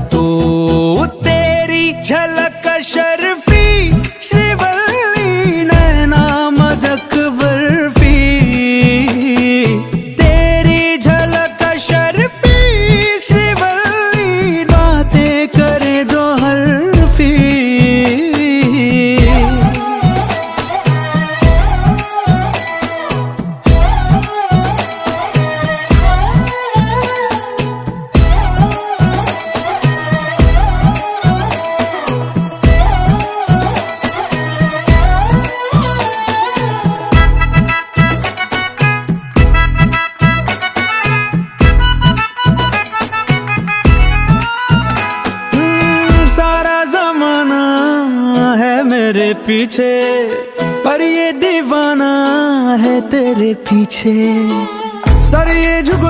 तू मेरे पीछे पर ये दीवाना है तेरे पीछे। सर ये झुक